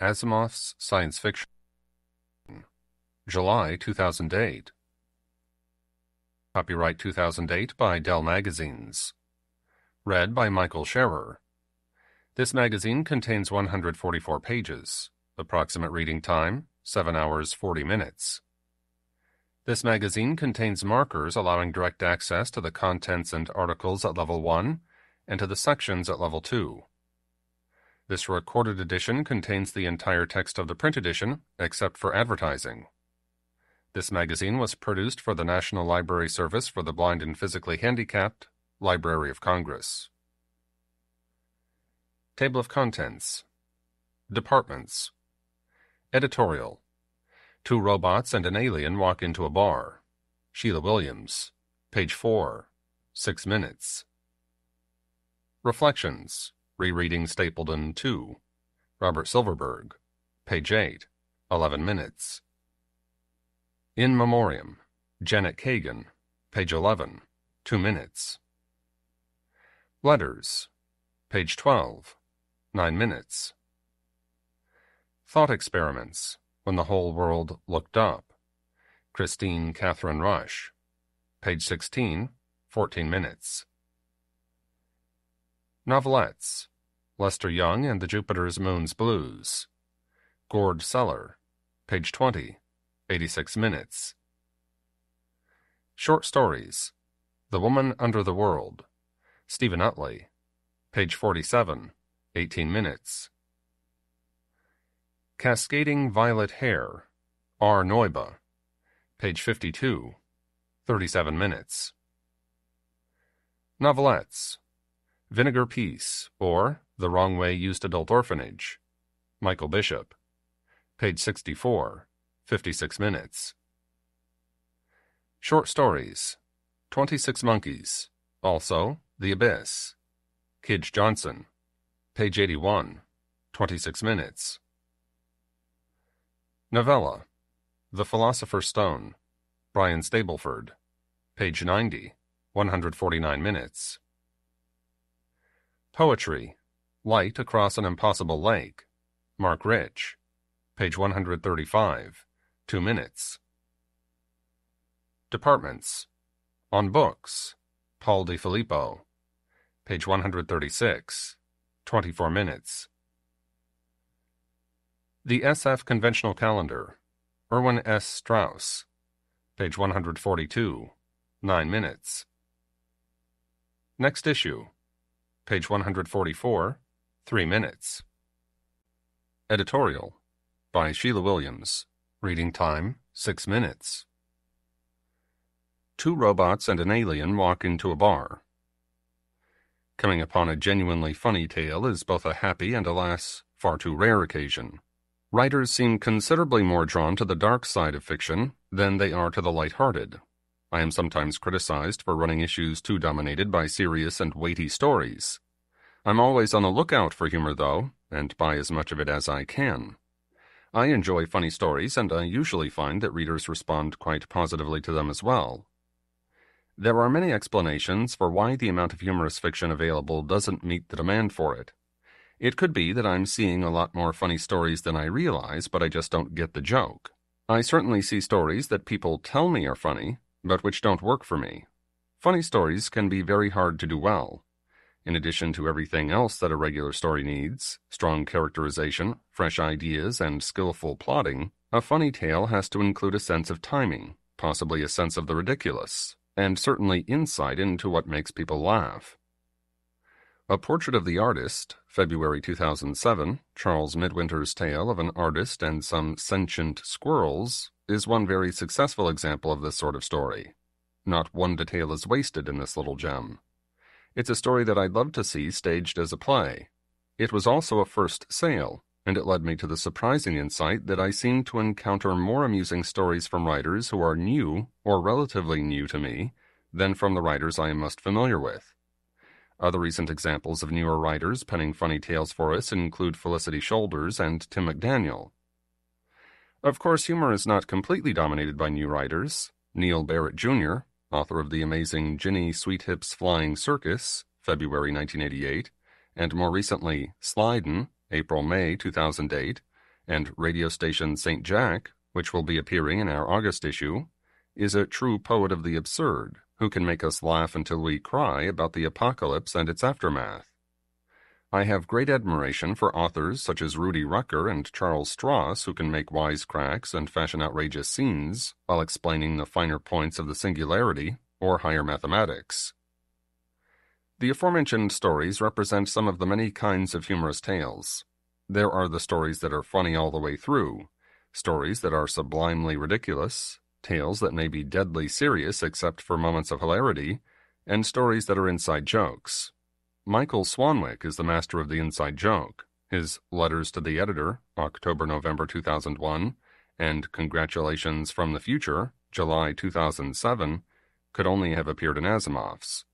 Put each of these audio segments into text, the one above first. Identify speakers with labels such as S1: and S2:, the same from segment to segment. S1: Asimov's Science Fiction. July 2008. Copyright 2008 by Dell Magazines. Read by Michael Scherer. This magazine contains 144 pages. Approximate reading time 7 hours 40 minutes. This magazine contains markers allowing direct access to the contents and articles at Level 1 and to the sections at Level 2. This recorded edition contains the entire text of the print edition, except for advertising. This magazine was produced for the National Library Service for the Blind and Physically Handicapped, Library of Congress. Table of Contents Departments Editorial Two robots and an alien walk into a bar. Sheila Williams. Page 4. 6 minutes. Reflections rereading Stapledon, 2, Robert Silverberg, page 8, 11 minutes. In Memoriam, Janet Kagan, page 11, 2 minutes. Letters, page 12, 9 minutes. Thought Experiments, When the Whole World Looked Up, Kristine Kathryn Rusch, page 16, 14 minutes. Novelettes, Lester Young and the Jupiter's Moons Blues. Gord Sellar, page 20, 86 minutes. Short Stories The Woman Under the World, Steven Utley, page 47, 18 minutes. Cascading Violet Hair, R. Neube, page 52, 37 minutes. Novelettes Vinegar Peace, or The Wrong Way Used Adult Orphanage, Michael Bishop, page 64, 56 minutes. Short Stories 26 Monkeys, also The Abyss, Kij Johnson, page 81, 26 minutes. Novella The Philosopher's Stone, Brian Stableford, page 90, 149 minutes. Poetry Light Across an Impossible Lake, Mark Rich, page 135, 2 minutes. Departments On Books, Paul Di Filippo, page 136, 24 minutes. The SF Conventional Calendar, Erwin S. Strauss, page 142, 9 minutes. Next issue page 144, 3 minutes. Editorial by Sheila Williams. Reading time, 6 minutes. Two robots and an alien walk into a bar. Coming upon a genuinely funny tale is both a happy and, alas, far too rare occasion. Writers seem considerably more drawn to the dark side of fiction than they are to the light-hearted. I am sometimes criticized for running issues too dominated by serious and weighty stories. I'm always on the lookout for humor, though, and buy as much of it as I can. I enjoy funny stories, and I usually find that readers respond quite positively to them as well. There are many explanations for why the amount of humorous fiction available doesn't meet the demand for it. It could be that I'm seeing a lot more funny stories than I realize, but I just don't get the joke. I certainly see stories that people tell me are funny, but which don't work for me. Funny stories can be very hard to do well. In addition to everything else that a regular story needs strong characterization, fresh ideas, and skillful plotting a funny tale has to include a sense of timing, possibly a sense of the ridiculous, and certainly insight into what makes people laugh. A Portrait of the Artist, February 2007, Charles Midwinter's tale of an artist and some sentient squirrels, is one very successful example of this sort of story. Not one detail is wasted in this little gem. It's a story that I'd love to see staged as a play. It was also a first sale, and it led me to the surprising insight that I seem to encounter more amusing stories from writers who are new or relatively new to me than from the writers I am most familiar with. Other recent examples of newer writers penning funny tales for us include Felicity Shoulders and Tim McDaniel. Of course, humor is not completely dominated by new writers. Neal Barrett Jr., author of the amazing Ginny Sweethip's Flying Circus, February 1988, and more recently Slidin', April May 2008, and radio station St. Jack, which will be appearing in our August issue, is a true poet of the absurd who can make us laugh until we cry about the apocalypse and its aftermath. I have great admiration for authors such as Rudy Rucker and Charles Stross who can make wisecracks and fashion outrageous scenes while explaining the finer points of the singularity or higher mathematics. The aforementioned stories represent some of the many kinds of humorous tales. There are the stories that are funny all the way through, stories that are sublimely ridiculous, tales that may be deadly serious except for moments of hilarity, and stories that are inside jokes. Michael Swanwick is the master of the inside joke. His Letters to the Editor, October November 2001, and Congratulations from the Future, July 2007, could only have appeared in Asimov's.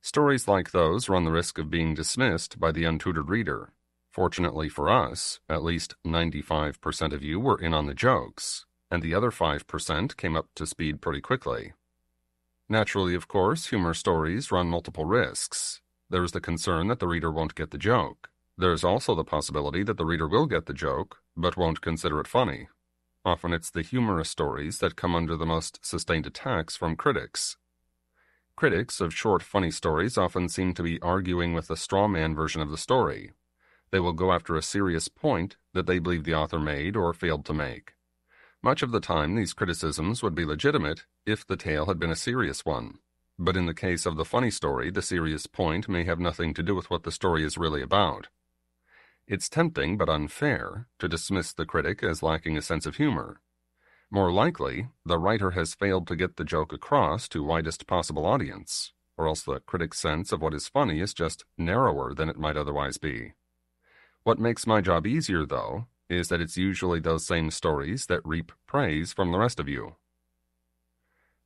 S1: Stories like those run the risk of being dismissed by the untutored reader. Fortunately for us, at least 95% of you were in on the jokes, and the other 5% came up to speed pretty quickly. Naturally, of course, humor stories run multiple risks. There's the concern that the reader won't get the joke. There's also the possibility that the reader will get the joke, but won't consider it funny. Often it's the humorous stories that come under the most sustained attacks from critics. Critics of short, funny stories often seem to be arguing with the straw man version of the story. They will go after a serious point that they believe the author made or failed to make. Much of the time, these criticisms would be legitimate if the tale had been a serious one. But in the case of the funny story, the serious point may have nothing to do with what the story is really about. It's tempting, but unfair, to dismiss the critic as lacking a sense of humor. More likely, the writer has failed to get the joke across to widest possible audience, or else the critic's sense of what is funny is just narrower than it might otherwise be. What makes my job easier, though, is that it's usually those same stories that reap praise from the rest of you.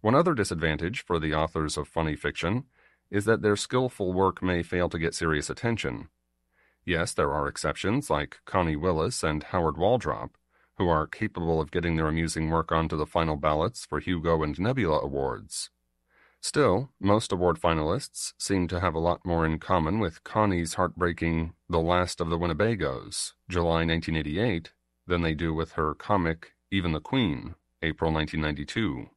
S1: One other disadvantage for the authors of funny fiction is that their skillful work may fail to get serious attention. Yes, there are exceptions like Connie Willis and Howard Waldrop, who are capable of getting their amusing work onto the final ballots for Hugo and Nebula Awards. Still, most award finalists seem to have a lot more in common with Connie's heartbreaking The Last of the Winnebagos, July 1988, than they do with her comic Even the Queen, April 1992.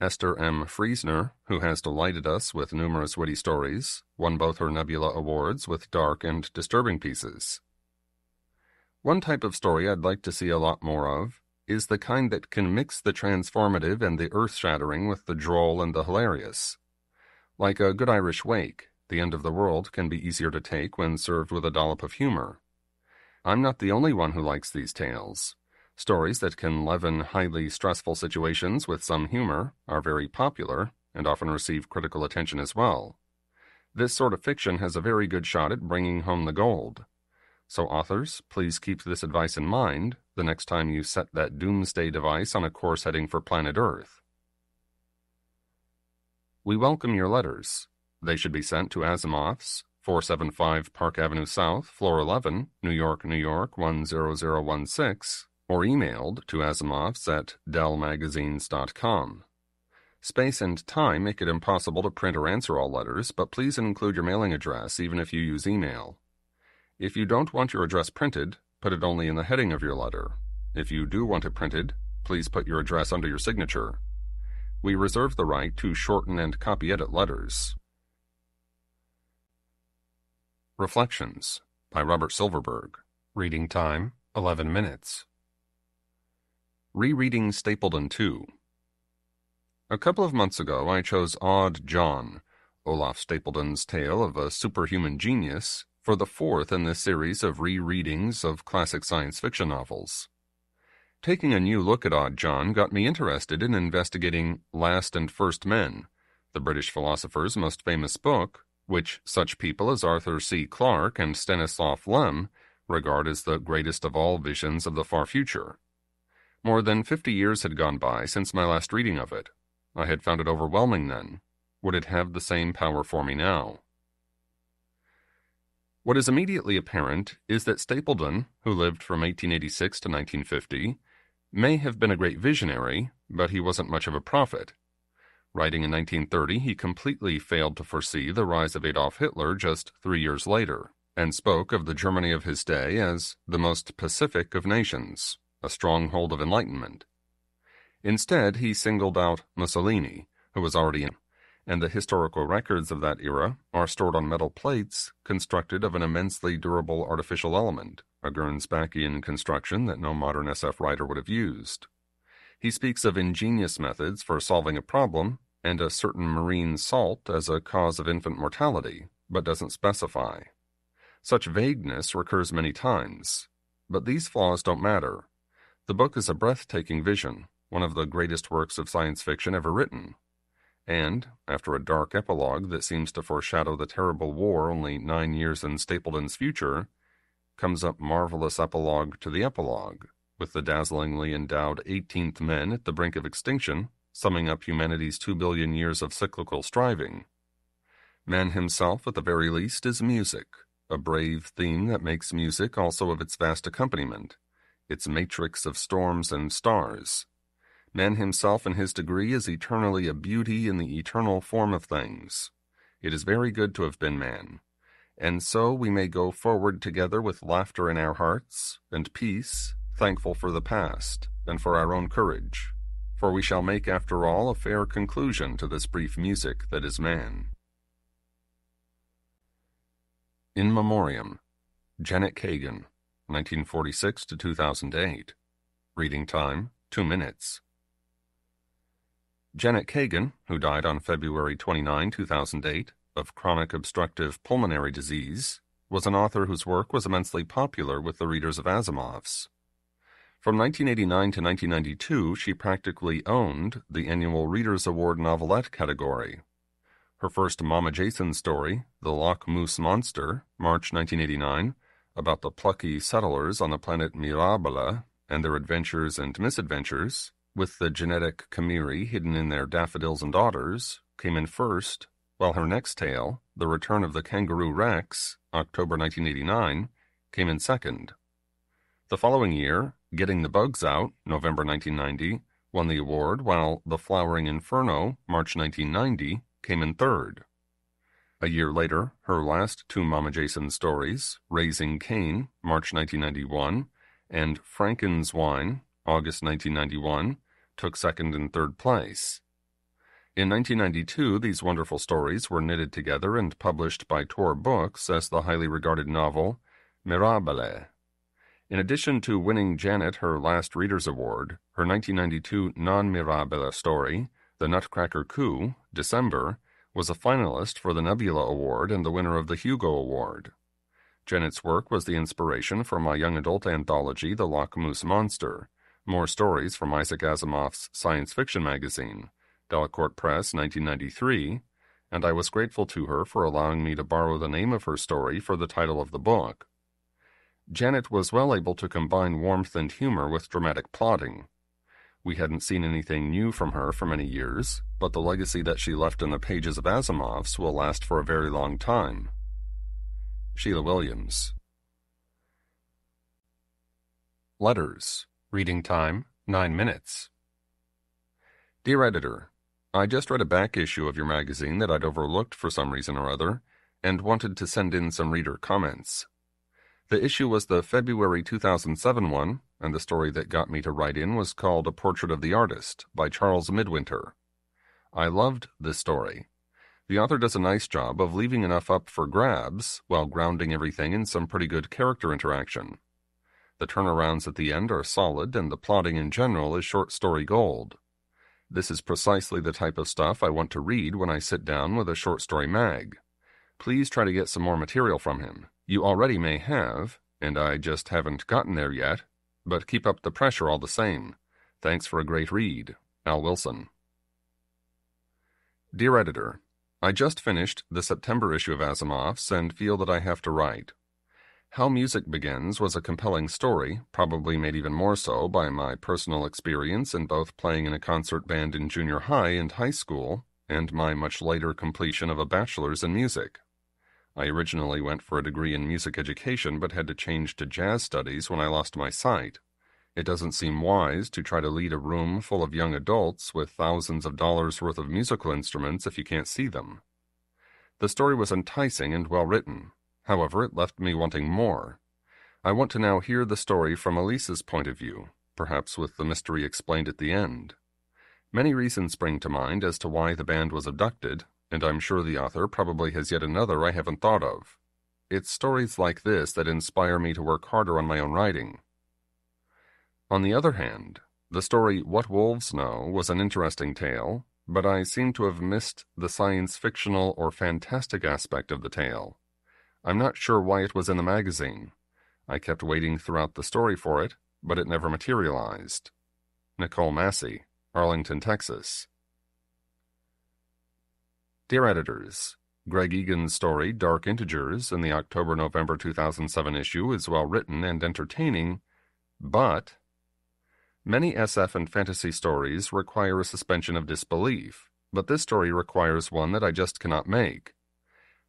S1: Esther M. Friesner, who has delighted us with numerous witty stories, won both her Nebula Awards with dark and disturbing pieces. One type of story I'd like to see a lot more of is the kind that can mix the transformative and the earth shattering with the droll and the hilarious. Like a good Irish wake, the end of the world can be easier to take when served with a dollop of humor. I'm not the only one who likes these tales. Stories that can leaven highly stressful situations with some humor are very popular and often receive critical attention as well. This sort of fiction has a very good shot at bringing home the gold. So, authors, please keep this advice in mind the next time you set that doomsday device on a course heading for planet Earth. We welcome your letters. They should be sent to Asimov's, 475 Park Avenue South, Floor 11, New York, New York 10016, or emailed to Asimov's at dellmagazines.com. Space and time make it impossible to print or answer all letters, but please include your mailing address even if you use email. If you don't want your address printed, Put it only in the heading of your letter. If you do want it printed, please put your address under your signature. We reserve the right to shorten and copy edit letters. Reflections by Robert Silverberg. Reading time 11 minutes. Rereading Stapledon 2. A couple of months ago, I chose Odd John, Olaf Stapledon's tale of a superhuman genius, for the fourth in this series of rereadings of classic science fiction novels. Taking a new look at Odd John got me interested in investigating Last and First Men, the British philosopher's most famous book, which such people as Arthur C. Clarke and Stanislaw Lem regard as the greatest of all visions of the far future. More than fifty years had gone by since my last reading of it. I had found it overwhelming then. Would it have the same power for me now? What is immediately apparent is that Stapledon, who lived from 1886 to 1950, may have been a great visionary, but he wasn't much of a prophet. Writing in 1930, he completely failed to foresee the rise of Adolf Hitler just three years later, and spoke of the Germany of his day as the most pacific of nations, a stronghold of enlightenment. Instead, he singled out Mussolini, who was already in and the historical records of that era are stored on metal plates constructed of an immensely durable artificial element, a Gernsbackian construction that no modern SF writer would have used. He speaks of ingenious methods for solving a problem and a certain marine salt as a cause of infant mortality, but doesn't specify. Such vagueness recurs many times, but these flaws don't matter. The book is a breathtaking vision, one of the greatest works of science fiction ever written, and, after a dark epilogue that seems to foreshadow the terrible war only nine years in Stapledon's future, comes up marvelous epilogue to the epilogue, with the dazzlingly endowed 18th men at the brink of extinction, summing up humanity's two billion years of cyclical striving. Man himself, at the very least, is music, a brave theme that makes music also of its vast accompaniment, its matrix of storms and stars, Man himself in his degree is eternally a beauty in the eternal form of things. It is very good to have been man. And so we may go forward together with laughter in our hearts, and peace, thankful for the past, and for our own courage. For we shall make, after all, a fair conclusion to this brief music that is man. In Memoriam, Janet Kagan, 1946 to 2008. Reading time, 2 minutes. Janet Kagan, who died on February 29, 2008, of chronic obstructive pulmonary disease, was an author whose work was immensely popular with the readers of Asimov's. From 1989 to 1992, she practically owned the annual Readers Award novelette category. Her first Mama Jason story, The Loch Moose Monster, March 1989, about the plucky settlers on the planet Mirabile and their adventures and misadventures, with the genetic Camiri hidden in their daffodils and otters, came in first, while her next tale, The Return of the Kangaroo Rex, October 1989, came in second. The following year, Getting the Bugs Out, November 1990, won the award, while The Flowering Inferno, March 1990, came in third. A year later, her last two Mama Jason stories, Raising Cain, March 1991, and Frankenswine, August 1991, took second and third place. In 1992, these wonderful stories were knitted together and published by Tor Books as the highly regarded novel Mirabile. In addition to winning Janet her last Reader's Award, her 1992 non Mirabile story, The Nutcracker Coup, December, was a finalist for the Nebula Award and the winner of the Hugo Award. Janet's work was the inspiration for my young adult anthology, The Loch Moose Monster, more stories from Isaac Asimov's science fiction magazine, Delacorte Press, 1993, and I was grateful to her for allowing me to borrow the name of her story for the title of the book. Janet was well able to combine warmth and humor with dramatic plotting. We hadn't seen anything new from her for many years, but the legacy that she left in the pages of Asimov's will last for a very long time. Sheila Williams Letters Reading time 9 minutes. Dear Editor, I just read a back issue of your magazine that I'd overlooked for some reason or other and wanted to send in some reader comments. The issue was the February 2007 one, and the story that got me to write in was called A Portrait of the Artist by Charles Midwinter. I loved this story. The author does a nice job of leaving enough up for grabs while grounding everything in some pretty good character interaction. The turnarounds at the end are solid, and the plotting in general is short story gold. This is precisely the type of stuff I want to read when I sit down with a short story mag. Please try to get some more material from him. You already may have, and I just haven't gotten there yet, but keep up the pressure all the same. Thanks for a great read. Al Wilson. Dear Editor, I just finished the September issue of Asimov's and feel that I have to write. How Music Begins was a compelling story, probably made even more so by my personal experience in both playing in a concert band in junior high and high school, and my much later completion of a bachelor's in music. I originally went for a degree in music education but had to change to jazz studies when I lost my sight. It doesn't seem wise to try to lead a room full of young adults with thousands of dollars worth of musical instruments if you can't see them. The story was enticing and well written, However, it left me wanting more. I want to now hear the story from Elise's point of view, perhaps with the mystery explained at the end. Many reasons spring to mind as to why the band was abducted, and I'm sure the author probably has yet another I haven't thought of. It's stories like this that inspire me to work harder on my own writing. On the other hand, the story What Wolves Know was an interesting tale, but I seem to have missed the science fictional or fantastic aspect of the tale. I'm not sure why it was in the magazine. I kept waiting throughout the story for it, but it never materialized. Nicole Massey, Arlington, Texas. Dear editors, Greg Egan's story, Dark Integers, in the October November 2007 issue is well written and entertaining, but many SF and fantasy stories require a suspension of disbelief, but this story requires one that I just cannot make.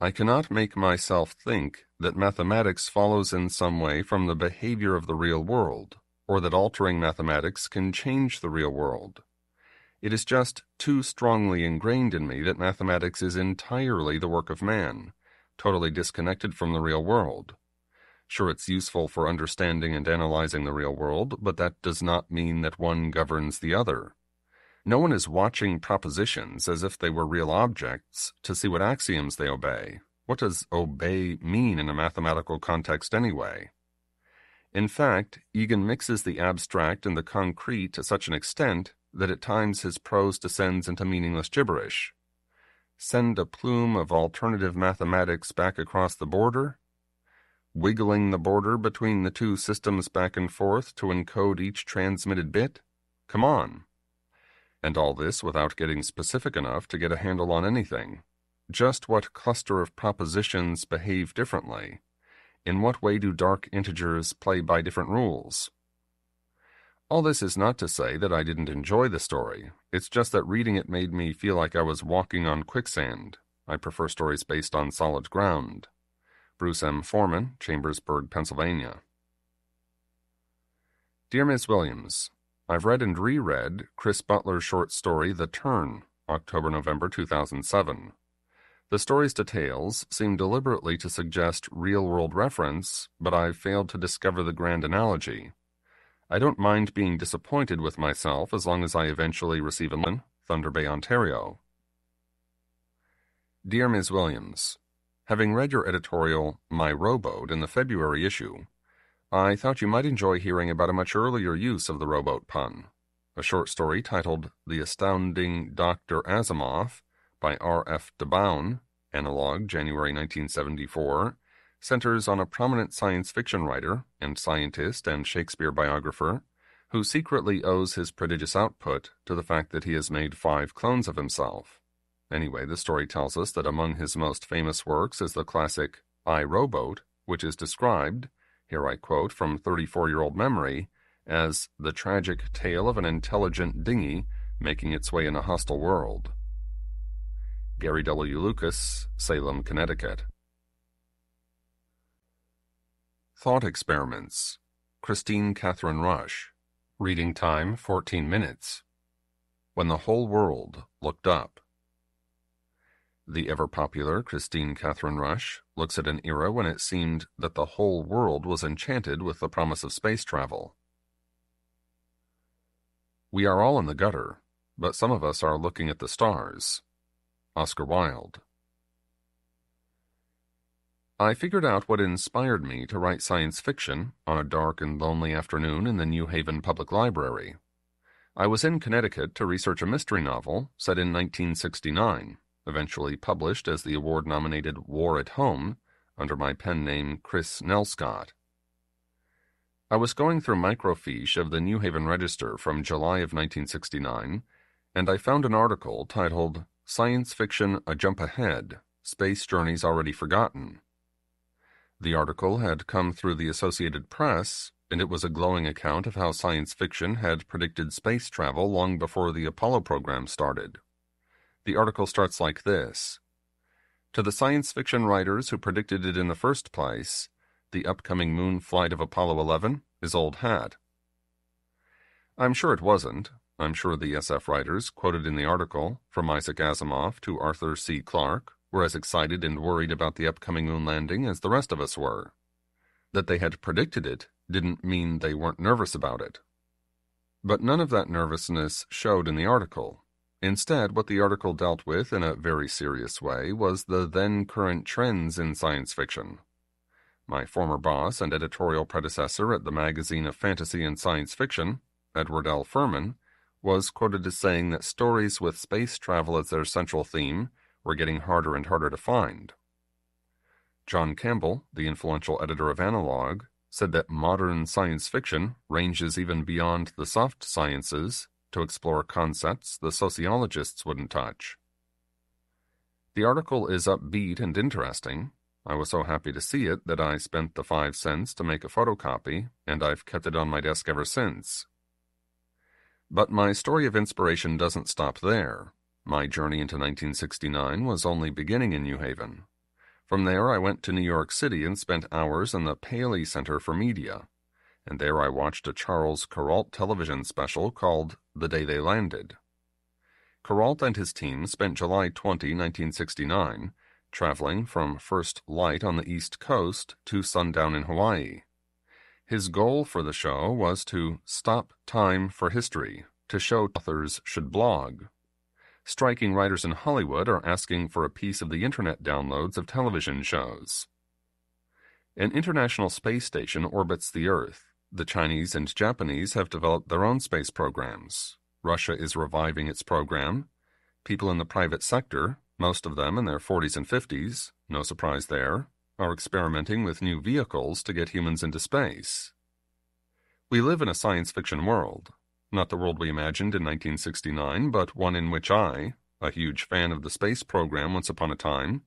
S1: I cannot make myself think that mathematics follows in some way from the behavior of the real world, or that altering mathematics can change the real world. It is just too strongly ingrained in me that mathematics is entirely the work of man, totally disconnected from the real world. Sure, it's useful for understanding and analyzing the real world, but that does not mean that one governs the other. No one is watching propositions as if they were real objects to see what axioms they obey. What does obey mean in a mathematical context anyway? In fact, Egan mixes the abstract and the concrete to such an extent that at times his prose descends into meaningless gibberish. Send a plume of alternative mathematics back across the border? Wiggling the border between the two systems back and forth to encode each transmitted bit? Come on. And all this without getting specific enough to get a handle on anything. Just what cluster of propositions behave differently? In what way do dark integers play by different rules? All this is not to say that I didn't enjoy the story. It's just that reading it made me feel like I was walking on quicksand. I prefer stories based on solid ground. Bruce M. Foreman, Chambersburg, Pennsylvania. Dear Miss Williams, I've read and reread Chris Butler's short story The Turn, October November 2007. The story's details seem deliberately to suggest real world reference, but I failed to discover the grand analogy. I don't mind being disappointed with myself as long as I eventually receive a loan, Thunder Bay, Ontario. Dear Ms. Williams, Having read your editorial, My Rowboat, in the February issue, I thought you might enjoy hearing about a much earlier use of the rowboat pun, a short story titled The Astounding Dr. Asimov by R.F. DeBoun, Analog, January 1974, centers on a prominent science fiction writer and scientist and Shakespeare biographer who secretly owes his prodigious output to the fact that he has made five clones of himself. Anyway, the story tells us that among his most famous works is the classic I, Rowboat, which is described here I quote from 34 year old memory as the tragic tale of an intelligent dinghy making its way in a hostile world. Gary W. Lucas, Salem, Connecticut. Thought Experiments, Kristine Kathryn Rusch. Reading time 14 minutes. When the Whole World Looked Up. The ever popular Kristine Kathryn Rusch looks at an era when it seemed that the whole world was enchanted with the promise of space travel. We are all in the gutter, but some of us are looking at the stars. Oscar Wilde. I figured out what inspired me to write science fiction on a dark and lonely afternoon in the New Haven Public Library. I was in Connecticut to research a mystery novel set in 1969 eventually published as the award nominated War at Home under my pen name Kris Nelscott. I was going through microfiche of the New Haven Register from July of 1969, and I found an article titled Science Fiction A Jump Ahead Space Journeys Already Forgotten. The article had come through the Associated Press, and it was a glowing account of how science fiction had predicted space travel long before the Apollo program started. The article starts like this To the science fiction writers who predicted it in the first place, the upcoming moon flight of Apollo 11 is old hat. I'm sure it wasn't. I'm sure the SF writers quoted in the article, from Isaac Asimov to Arthur C. Clarke, were as excited and worried about the upcoming moon landing as the rest of us were. That they had predicted it didn't mean they weren't nervous about it. But none of that nervousness showed in the article. Instead, what the article dealt with in a very serious way was the then current trends in science fiction. My former boss and editorial predecessor at the magazine of fantasy and science fiction, Edward L. Ferman, was quoted as saying that stories with space travel as their central theme were getting harder and harder to find. John Campbell, the influential editor of Analog, said that modern science fiction ranges even beyond the soft sciences to explore concepts the sociologists wouldn't touch. The article is upbeat and interesting. I was so happy to see it that I spent the five cents to make a photocopy, and I've kept it on my desk ever since. But my story of inspiration doesn't stop there. My journey into 1969 was only beginning in New Haven. From there, I went to New York City and spent hours in the Paley Center for Media, and there I watched a Charles Kuralt television special called The Day They Landed. Kuralt and his team spent July 20, 1969, traveling from first light on the East Coast to sundown in Hawaii. His goal for the show was to stop time for history, to show authors should blog. Striking writers in Hollywood are asking for a piece of the internet downloads of television shows. An international space station orbits the Earth. The Chinese and Japanese have developed their own space programs. Russia is reviving its program. People in the private sector, most of them in their 40s and 50s, no surprise there, are experimenting with new vehicles to get humans into space. We live in a science fiction world, not the world we imagined in 1969, but one in which I, a huge fan of the space program once upon a time,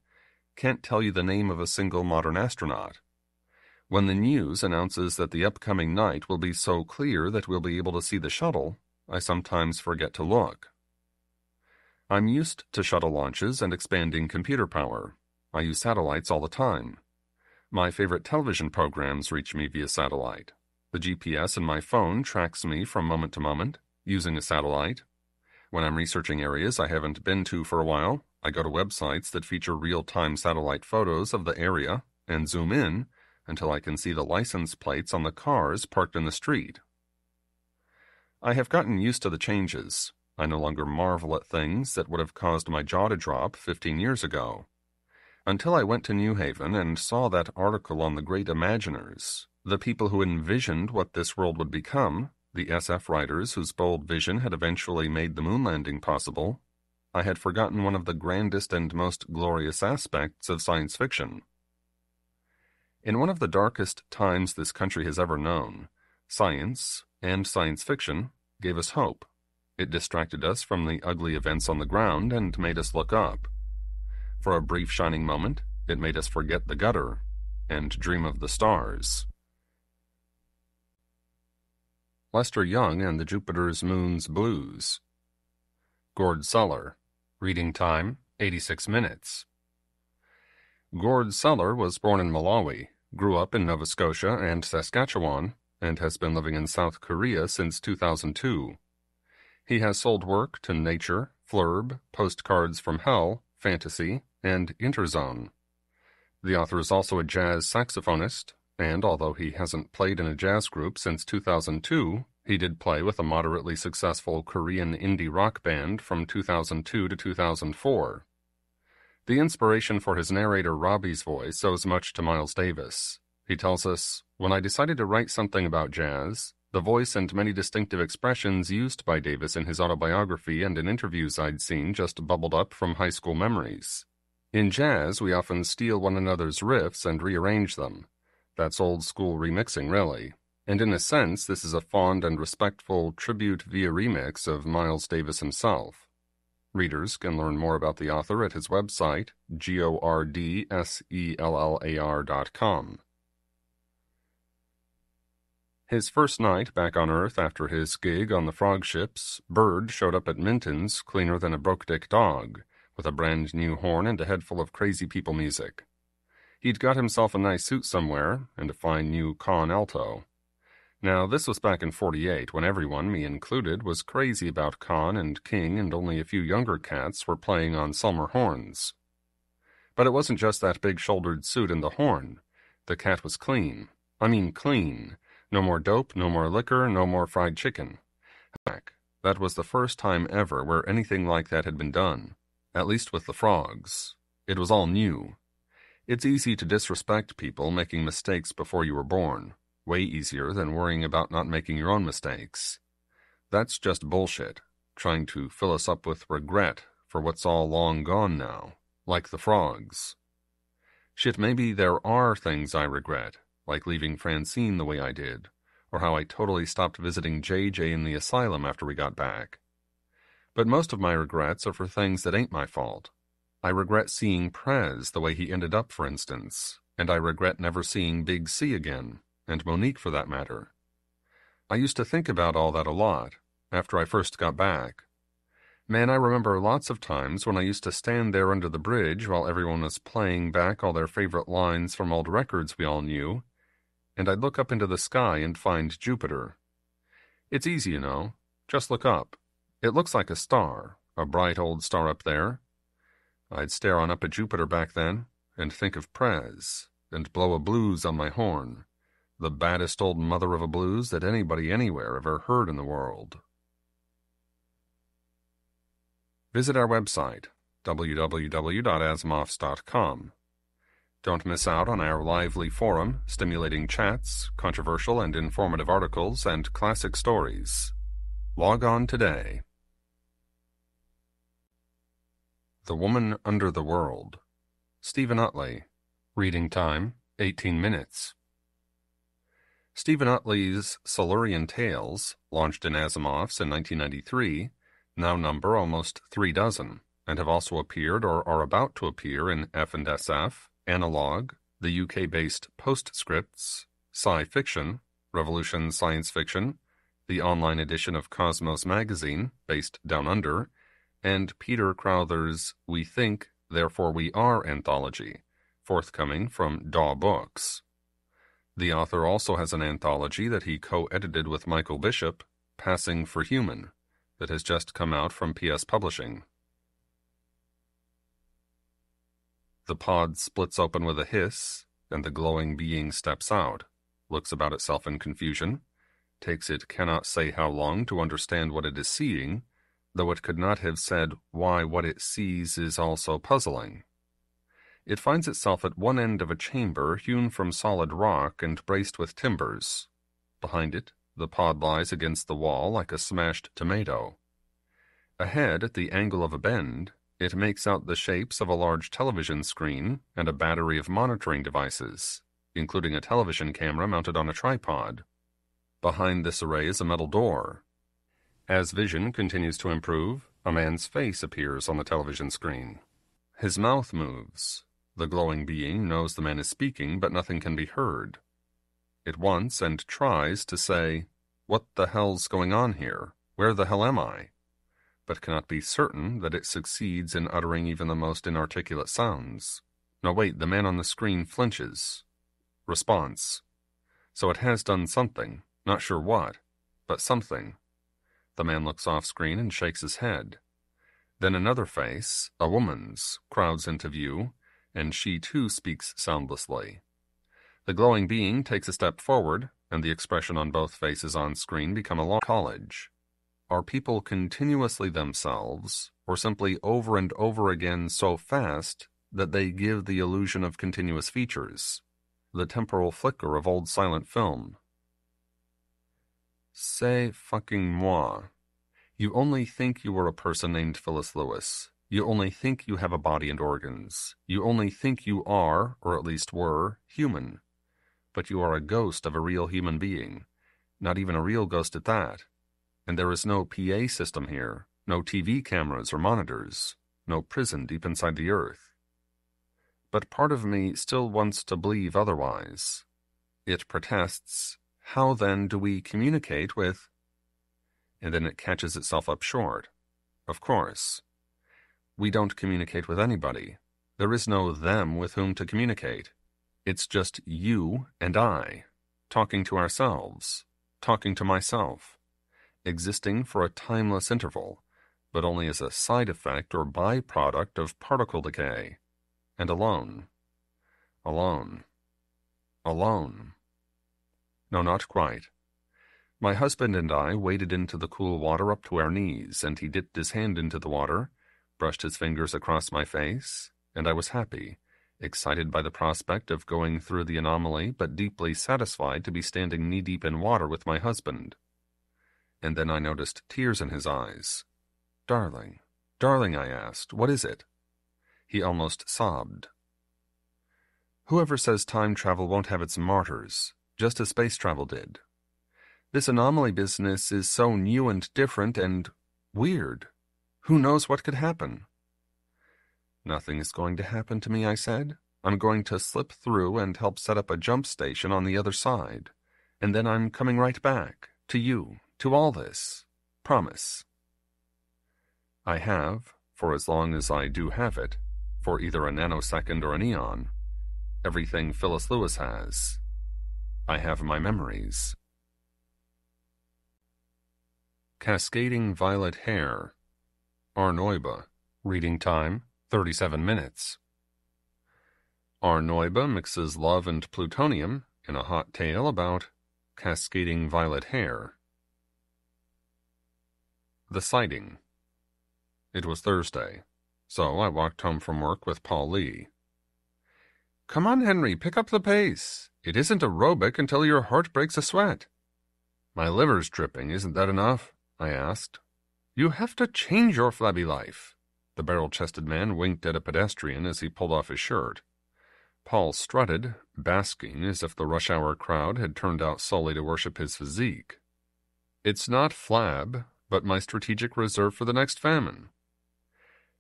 S1: can't tell you the name of a single modern astronaut. When the news announces that the upcoming night will be so clear that we'll be able to see the shuttle, I sometimes forget to look. I'm used to shuttle launches and expanding computer power. I use satellites all the time. My favorite television programs reach me via satellite. The GPS in my phone tracks me from moment to moment using a satellite. When I'm researching areas I haven't been to for a while, I go to websites that feature real time satellite photos of the area and zoom in until I can see the license plates on the cars parked in the street. I have gotten used to the changes. I no longer marvel at things that would have caused my jaw to drop 15 years ago. Until I went to New Haven and saw that article on the great imaginers, the people who envisioned what this world would become, the SF writers whose bold vision had eventually made the moon landing possible, I had forgotten one of the grandest and most glorious aspects of science fiction. In one of the darkest times this country has ever known, science, and science fiction, gave us hope. It distracted us from the ugly events on the ground and made us look up. For a brief shining moment, it made us forget the gutter and dream of the stars. Lester Young and the Jupiter's Moon's Blues. Gord Sellar. Reading time 86 minutes. Gord Sellar was born in Malawi, grew up in Nova Scotia and Saskatchewan, and has been living in South Korea since 2002. He has sold work to Nature, Flurb, Postcards from Hell, Fantasy, and Interzone. The author is also a jazz saxophonist, and although he hasn't played in a jazz group since 2002, he did play with a moderately successful Korean indie rock band from 2002 to 2004. The inspiration for his narrator Robbie's voice owes much to Miles Davis. He tells us When I decided to write something about jazz, the voice and many distinctive expressions used by Davis in his autobiography and in interviews I'd seen just bubbled up from high school memories. In jazz, we often steal one another's riffs and rearrange them. That's old school remixing, really. And in a sense, this is a fond and respectful tribute via remix of Miles Davis himself. Readers can learn more about the author at his website, gordsellar.com. His first night back on Earth after his gig on the frog ships, Bird showed up at Minton's cleaner than a broke dick dog, with a brand new horn and a head full of crazy people music. He'd got himself a nice suit somewhere, and a fine new Conn alto. Now, this was back in 48 when everyone, me included, was crazy about Conn and King, and only a few younger cats were playing on Selmer horns. But it wasn't just that big shouldered suit and the horn. The cat was clean. I mean, clean. No more dope, no more liquor, no more fried chicken. Heck, that was the first time ever where anything like that had been done, at least with the frogs. It was all new. It's easy to disrespect people making mistakes before you were born. Way easier than worrying about not making your own mistakes. That's just bullshit, trying to fill us up with regret for what's all long gone now, like the frogs. Shit, maybe there are things I regret, like leaving Francine the way I did, or how I totally stopped visiting JJ in the asylum after we got back. But most of my regrets are for things that ain't my fault. I regret seeing Prez the way he ended up, for instance, and I regret never seeing Big C again and Monique for that matter. I used to think about all that a lot after I first got back. Man, I remember lots of times when I used to stand there under the bridge while everyone was playing back all their favorite lines from old records we all knew, and I'd look up into the sky and find Jupiter. It's easy, you know. Just look up. It looks like a star, a bright old star up there. I'd stare on up at Jupiter back then, and think of Prez, and blow a blues on my horn the baddest old mother of a blues that anybody anywhere ever heard in the world. Visit our website, www.asimovs.com. Don't miss out on our lively forum, stimulating chats, controversial and informative articles, and classic stories. Log on today. The Woman Under the World. Steven Utley. Reading time 18 minutes. Steven Utley's Silurian tales, launched in Asimov's in 1993, now number almost three dozen, and have also appeared or are about to appear in F&SF, Analog, the UK-based Postscripts, Sci-Fiction, Revolution Science Fiction, the online edition of Cosmos Magazine, based down under, and Peter Crowther's We Think, Therefore We Are anthology, forthcoming from Daw Books. The author also has an anthology that he co edited with Michael Bishop, Passing for Human, that has just come out from PS Publishing. The pod splits open with a hiss, and the glowing being steps out, looks about itself in confusion, takes it cannot say how long to understand what it is seeing, though it could not have said why what it sees is also puzzling. It finds itself at one end of a chamber hewn from solid rock and braced with timbers. Behind it, the pod lies against the wall like a smashed tomato. Ahead, at the angle of a bend, it makes out the shapes of a large television screen and a battery of monitoring devices, including a television camera mounted on a tripod. Behind this array is a metal door. As vision continues to improve, a man's face appears on the television screen. His mouth moves, the glowing being knows the man is speaking, but nothing can be heard. It wants and tries to say, What the hell's going on here? Where the hell am I? but cannot be certain that it succeeds in uttering even the most inarticulate sounds. No, wait, the man on the screen flinches. Response. So it has done something, not sure what, but something. The man looks off screen and shakes his head. Then another face, a woman's, crowds into view, and she too speaks soundlessly. The glowing being takes a step forward, and the expression on both faces on screen become a long college. Are people continuously themselves, or simply over and over again so fast that they give the illusion of continuous features, the temporal flicker of old silent film? Say fucking moi. You only think you were a person named Phyllis Lewis, you only think you have a body and organs. You only think you are, or at least were, human. But you are a ghost of a real human being. Not even a real ghost at that. And there is no PA system here, no TV cameras or monitors, no prison deep inside the earth. But part of me still wants to believe otherwise. It protests, how then do we communicate with? And then it catches itself up short. Of course. We don't communicate with anybody. There is no them with whom to communicate. It's just you and I, talking to ourselves, talking to myself, existing for a timeless interval, but only as a side effect or byproduct of particle decay, and alone. Alone. Alone. No, not quite. My husband and I waded into the cool water up to our knees, and he dipped his hand into the water brushed his fingers across my face, and I was happy, excited by the prospect of going through the anomaly, but deeply satisfied to be standing knee deep in water with my husband. And then I noticed tears in his eyes. Darling, darling, I asked, what is it? He almost sobbed. Whoever says time travel won't have its martyrs, just as space travel did. This anomaly business is so new and different and weird who knows what could happen? Nothing is going to happen to me, I said. I'm going to slip through and help set up a jump station on the other side. And then I'm coming right back, to you, to all this. Promise. I have, for as long as I do have it, for either a nanosecond or an eon, everything Phyllis Lewis has. I have my memories. Cascading violet hair Arnoiba. Reading time 37 minutes. Arnoiba mixes love and plutonium in a hot tale about cascading violet hair. The sighting. It was Thursday, so I walked home from work with Paul Lee. Come on, Henry, pick up the pace. It isn't aerobic until your heart breaks a sweat. My liver's dripping, isn't that enough? I asked, you have to change your flabby life. The barrel chested man winked at a pedestrian as he pulled off his shirt. Paul strutted, basking as if the rush hour crowd had turned out solely to worship his physique. It's not flab, but my strategic reserve for the next famine.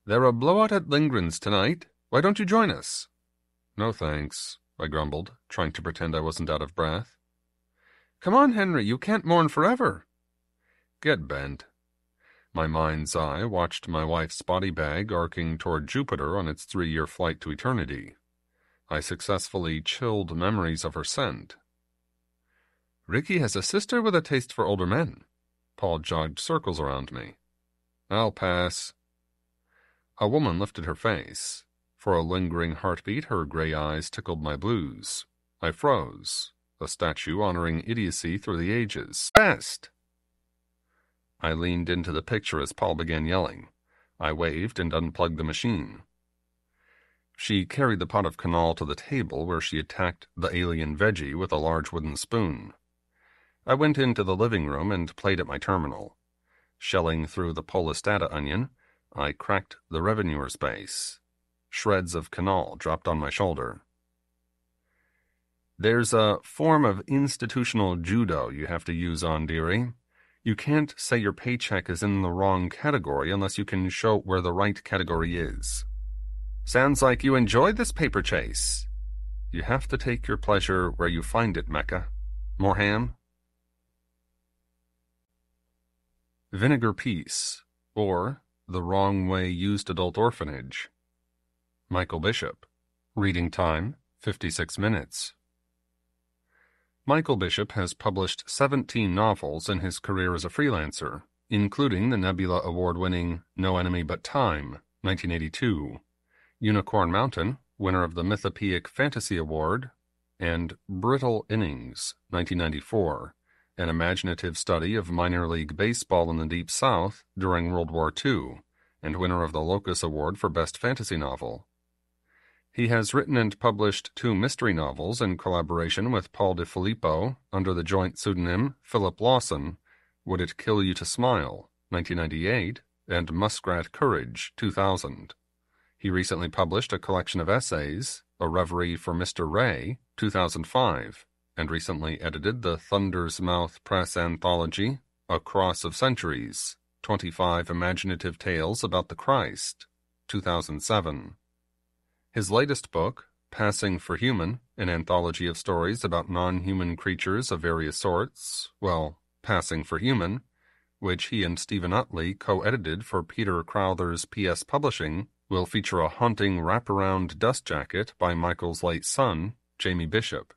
S1: They're a blowout at Lindgren's tonight. Why don't you join us? No thanks, I grumbled, trying to pretend I wasn't out of breath. Come on, Henry, you can't mourn forever. Get bent, my mind's eye watched my wife's body bag arcing toward Jupiter on its three year flight to eternity. I successfully chilled memories of her scent. Ricky has a sister with a taste for older men. Paul jogged circles around me. I'll pass. A woman lifted her face. For a lingering heartbeat, her gray eyes tickled my blues. I froze, a statue honoring idiocy through the ages. Best! I leaned into the picture as Paul began yelling. I waved and unplugged the machine. She carried the pot of canal to the table where she attacked the alien veggie with a large wooden spoon. I went into the living room and played at my terminal. Shelling through the polistata onion, I cracked the revenuer's base. Shreds of canal dropped on my shoulder. There's a form of institutional judo you have to use on Deary, you can't say your paycheck is in the wrong category unless you can show where the right category is. Sounds like you enjoyed this paper chase. You have to take your pleasure where you find it, Mecca. More ham? Vinegar Peace, or The Wrong Way Used Adult Orphanage. Michael Bishop. Reading time 56 minutes. Michael Bishop has published 17 novels in his career as a freelancer, including the Nebula Award winning No Enemy But Time, 1982, Unicorn Mountain, winner of the Mythopoeic Fantasy Award, and Brittle Innings, 1994, an imaginative study of minor league baseball in the Deep South during World War II, and winner of the Locus Award for Best Fantasy Novel. He has written and published two mystery novels in collaboration with Paul Di Filippo under the joint pseudonym Philip Lawson, Would It Kill You to Smile, 1998, and Muskrat Courage, 2000. He recently published a collection of essays, A Reverie for Mr. Ray, 2005, and recently edited the Thunder's Mouth Press anthology, A Cross of Centuries, 25 Imaginative Tales About the Christ, 2007. His latest book, Passing for Human, an anthology of stories about non human creatures of various sorts, well, Passing for Human, which he and Steven Utley co edited for Peter Crowther's PS Publishing, will feature a haunting wraparound dust jacket by Michael's late son, Jamie Bishop.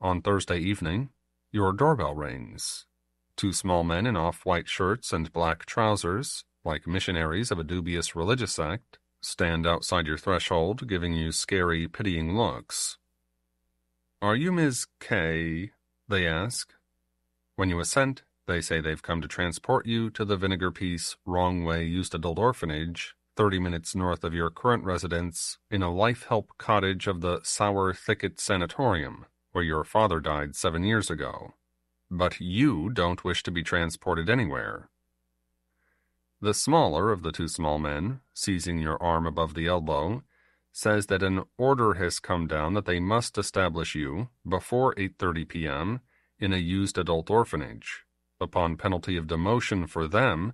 S1: On Thursday evening, your doorbell rings. Two small men in off white shirts and black trousers like missionaries of a dubious religious sect, stand outside your threshold, giving you scary, pitying looks. Are you Ms. K? they ask. When you assent, they say they've come to transport you to the Vinegar Peace Wrong Way Used Adult Orphanage, 30 minutes north of your current residence, in a life help cottage of the Sour Thicket Sanatorium, where your father died seven years ago. But you don't wish to be transported anywhere. The smaller of the two small men, seizing your arm above the elbow, says that an order has come down that they must establish you before 8:30 p.m. in a used adult orphanage, upon penalty of demotion for them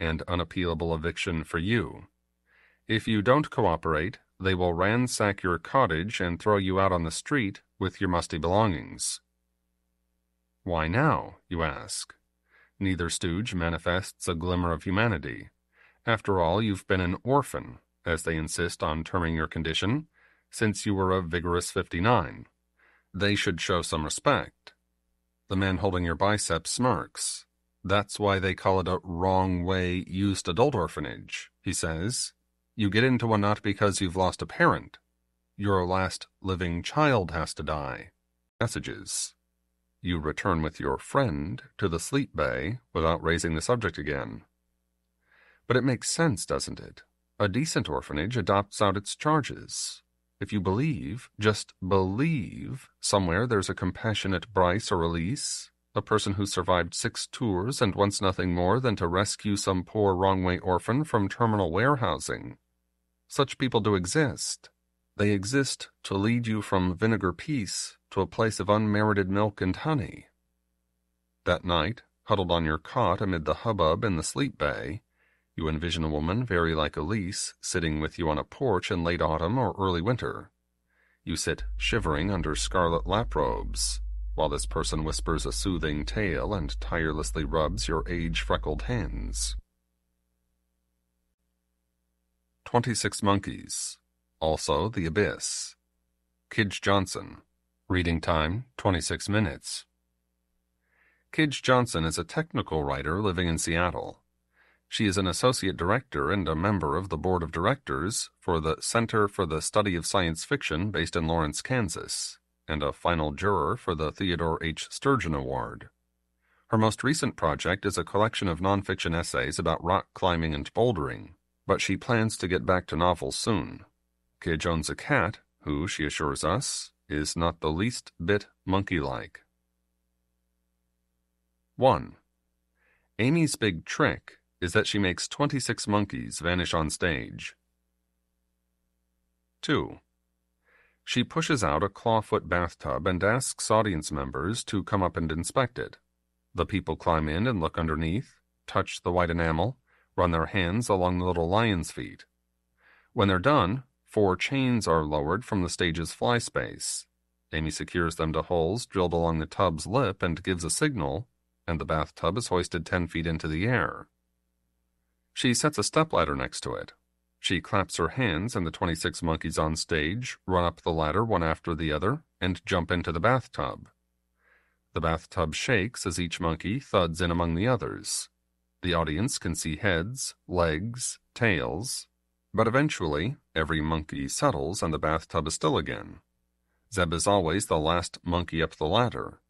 S1: and unappealable eviction for you. If you don't cooperate, they will ransack your cottage and throw you out on the street with your musty belongings. Why now? you ask. Neither stooge manifests a glimmer of humanity. After all, you've been an orphan, as they insist on terming your condition, since you were a vigorous 59. They should show some respect. The man holding your bicep smirks. That's why they call it a wrong way used adult orphanage, he says. You get into one not because you've lost a parent. Your last living child has to die. Messages you return with your friend to the sleep bay without raising the subject again. But it makes sense, doesn't it? A decent orphanage adopts out its charges. If you believe, just believe somewhere there's a compassionate Bryce or Elise, a person who survived six tours and wants nothing more than to rescue some poor wrong way orphan from terminal warehousing. Such people do exist. They exist to lead you from vinegar peace to a place of unmerited milk and honey. That night, huddled on your cot amid the hubbub in the sleep bay, you envision a woman very like Elise sitting with you on a porch in late autumn or early winter. You sit shivering under scarlet lap robes, while this person whispers a soothing tale and tirelessly rubs your age freckled hands. 26 Monkeys, also The Abyss. Kij Johnson. Reading time 26 minutes. Kij Johnson is a technical writer living in Seattle. She is an associate director and a member of the board of directors for the Center for the Study of Science Fiction based in Lawrence, Kansas, and a final juror for the Theodore H. Sturgeon Award. Her most recent project is a collection of nonfiction essays about rock climbing and bouldering, but she plans to get back to novels soon. Kij owns a cat, who, she assures us, is not the least bit monkey like. 1. Amy's big trick is that she makes 26 monkeys vanish on stage. 2. She pushes out a clawfoot bathtub and asks audience members to come up and inspect it. The people climb in and look underneath, touch the white enamel, run their hands along the little lion's feet. When they're done, four chains are lowered from the stage's fly space. Amy secures them to holes drilled along the tub's lip and gives a signal, and the bathtub is hoisted 10 feet into the air. She sets a stepladder next to it. She claps her hands, and the 26 monkeys on stage run up the ladder one after the other and jump into the bathtub. The bathtub shakes as each monkey thuds in among the others. The audience can see heads, legs, tails, but eventually, every monkey settles and the bathtub is still again. Zeb is always the last monkey up the ladder.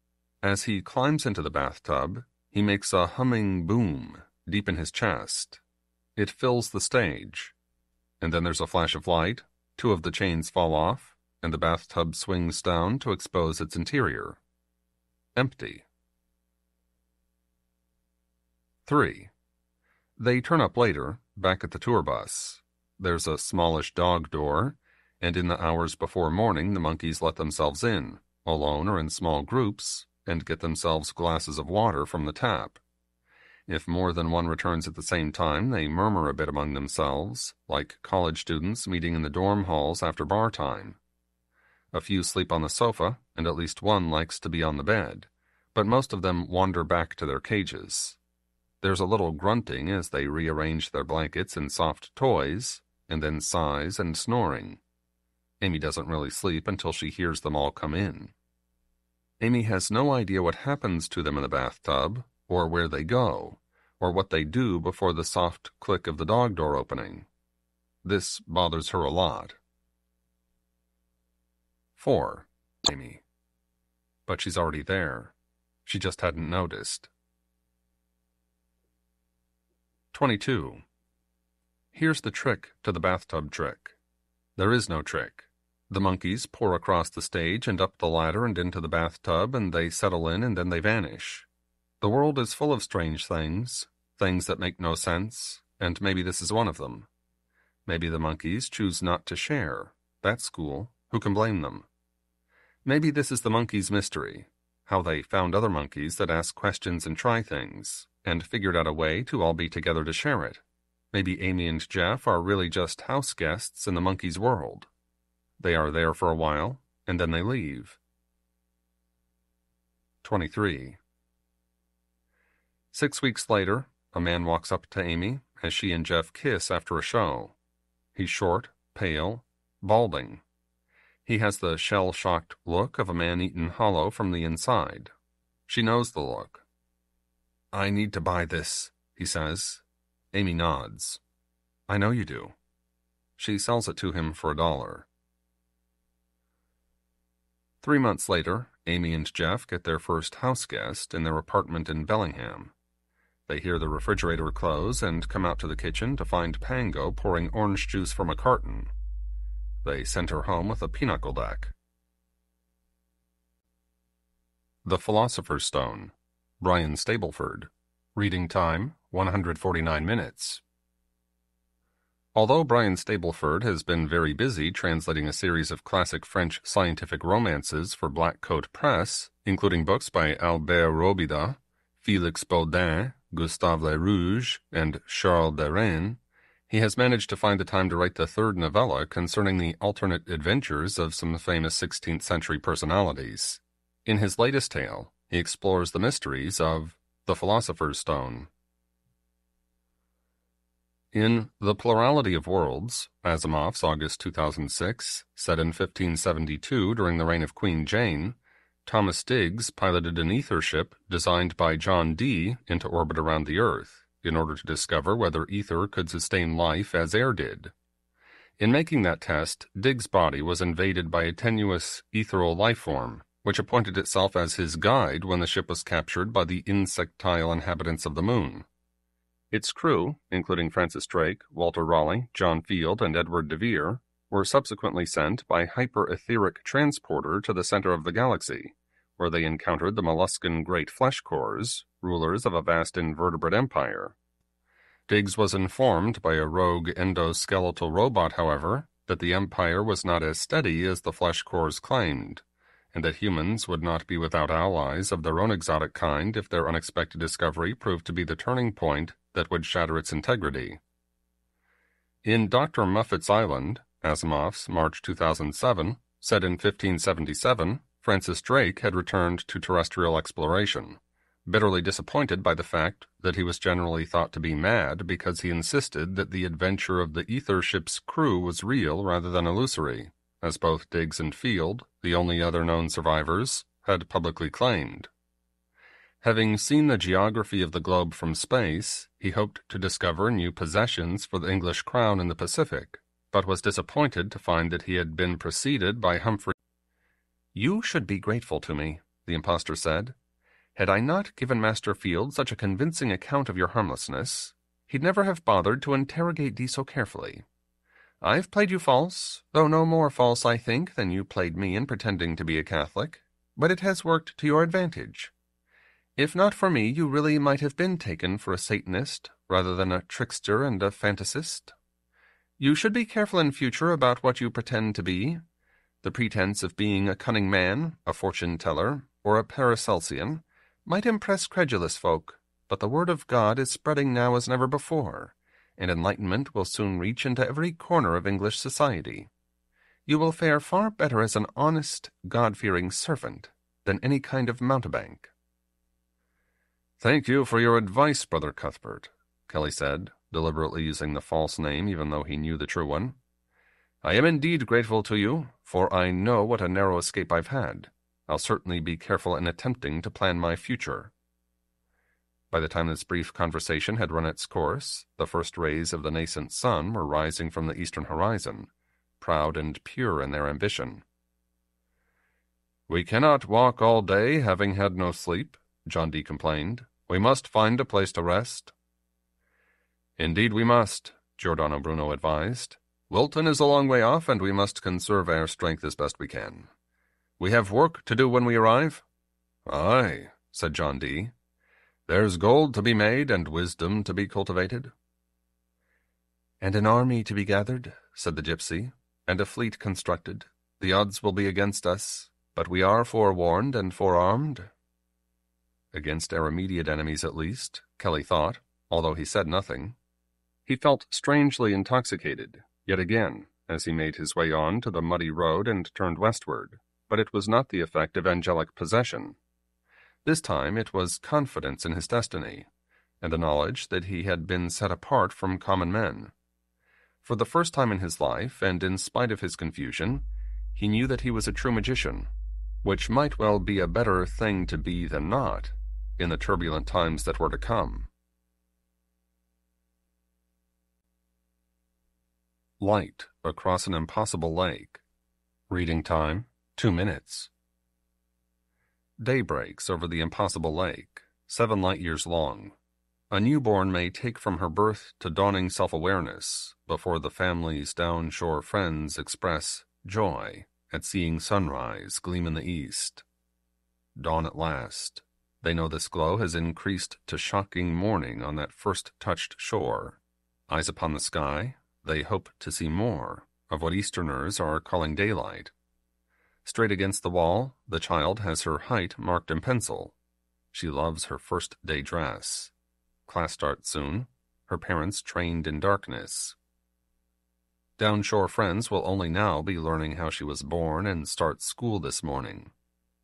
S1: As he climbs into the bathtub, he makes a humming boom deep in his chest. It fills the stage. And then there's a flash of light, two of the chains fall off, and the bathtub swings down to expose its interior. Empty. 3. They turn up later, back at the tour bus there's a smallish dog door, and in the hours before morning the monkeys let themselves in, alone or in small groups, and get themselves glasses of water from the tap. If more than one returns at the same time, they murmur a bit among themselves, like college students meeting in the dorm halls after bar time. A few sleep on the sofa, and at least one likes to be on the bed, but most of them wander back to their cages. There's a little grunting as they rearrange their blankets and soft toys, and then sighs and snoring. Amy doesn't really sleep until she hears them all come in. Amy has no idea what happens to them in the bathtub, or where they go, or what they do before the soft click of the dog door opening. This bothers her a lot. 4. Amy. But she's already there. She just hadn't noticed. 22. Here's the trick to the bathtub trick. There is no trick. The monkeys pour across the stage and up the ladder and into the bathtub, and they settle in and then they vanish. The world is full of strange things, things that make no sense, and maybe this is one of them. Maybe the monkeys choose not to share. That's cool. Who can blame them? Maybe this is the monkeys' mystery how they found other monkeys that ask questions and try things, and figured out a way to all be together to share it. Maybe Amy and Jeff are really just house guests in the monkey's world. They are there for a while, and then they leave. 23. Six weeks later, a man walks up to Amy as she and Jeff kiss after a show. He's short, pale, balding. He has the shell shocked look of a man eaten hollow from the inside. She knows the look. I need to buy this, he says, Amy nods. I know you do. She sells it to him for a dollar. Three months later, Amy and Jeff get their first house guest in their apartment in Bellingham. They hear the refrigerator close and come out to the kitchen to find Pango pouring orange juice from a carton. They send her home with a pinochle deck. The Philosopher's Stone, Brian Stableford. Reading time, 149 minutes. Although Brian Stableford has been very busy translating a series of classic French scientific romances for Black Coat Press, including books by Albert Robida, Félix Bodin, Gustave Le Rouge, and Charles Derennes, he has managed to find the time to write the third novella concerning the alternate adventures of some famous 16th century personalities. In his latest tale, he explores the mysteries of the Philosopher's Stone, in The Plurality of Worlds, Asimov's August 2006, set in 1572 during the reign of Queen Jane, Thomas Digges piloted an ether ship designed by John Dee into orbit around the Earth in order to discover whether ether could sustain life as air did. In making that test, Digges' body was invaded by a tenuous life form, which appointed itself as his guide when the ship was captured by the insectile inhabitants of the moon. Its crew, including Francis Drake, Walter Raleigh, John Field, and Edward de Vere, were subsequently sent by hyperetheric transporter to the center of the galaxy, where they encountered the Molluscan Great Flesh Corps, rulers of a vast invertebrate empire. Digges was informed by a rogue endoskeletal robot, however, that the empire was not as steady as the Flesh Corps claimed and that humans would not be without allies of their own exotic kind if their unexpected discovery proved to be the turning point that would shatter its integrity. In Dr. Muffet's Island, Asimov's March 2007, said in 1577, Francis Drake had returned to terrestrial exploration, bitterly disappointed by the fact that he was generally thought to be mad because he insisted that the adventure of the ether ship's crew was real rather than illusory as both Digges and Field, the only other known survivors, had publicly claimed. Having seen the geography of the globe from space, he hoped to discover new possessions for the English crown in the Pacific, but was disappointed to find that he had been preceded by Humphrey. You should be grateful to me, the impostor said. Had I not given Master Field such a convincing account of your harmlessness, he'd never have bothered to interrogate thee so carefully. I've played you false, though no more false, I think, than you played me in pretending to be a Catholic, but it has worked to your advantage. If not for me, you really might have been taken for a Satanist rather than a trickster and a fantasist. You should be careful in future about what you pretend to be. The pretense of being a cunning man, a fortune teller, or a Paracelsian might impress credulous folk, but the word of God is spreading now as never before and enlightenment will soon reach into every corner of English society. You will fare far better as an honest, God fearing servant than any kind of mountebank. Thank you for your advice, Brother Cuthbert, Kelly said, deliberately using the false name even though he knew the true one. I am indeed grateful to you, for I know what a narrow escape I've had. I'll certainly be careful in attempting to plan my future. By the time this brief conversation had run its course, the first rays of the nascent sun were rising from the eastern horizon, proud and pure in their ambition. We cannot walk all day, having had no sleep, John Dee complained. We must find a place to rest. Indeed, we must, Giordano Bruno advised. Wilton is a long way off, and we must conserve our strength as best we can. We have work to do when we arrive? Aye, said John Dee. There's gold to be made and wisdom to be cultivated. And an army to be gathered, said the gipsy, and a fleet constructed. The odds will be against us, but we are forewarned and forearmed. Against our immediate enemies, at least, Kelly thought, although he said nothing. He felt strangely intoxicated, yet again, as he made his way on to the muddy road and turned westward, but it was not the effect of angelic possession. This time it was confidence in his destiny, and the knowledge that he had been set apart from common men. For the first time in his life, and in spite of his confusion, he knew that he was a true magician, which might well be a better thing to be than not in the turbulent times that were to come. Light across an impossible lake. Reading time, two minutes. Day breaks over the impossible lake, seven light years long. A newborn may take from her birth to dawning self awareness before the family's downshore friends express joy at seeing sunrise gleam in the east. Dawn at last. They know this glow has increased to shocking morning on that first touched shore. Eyes upon the sky, they hope to see more of what Easterners are calling daylight Straight against the wall, the child has her height marked in pencil. She loves her first day dress. Class starts soon. Her parents trained in darkness. Downshore friends will only now be learning how she was born and start school this morning.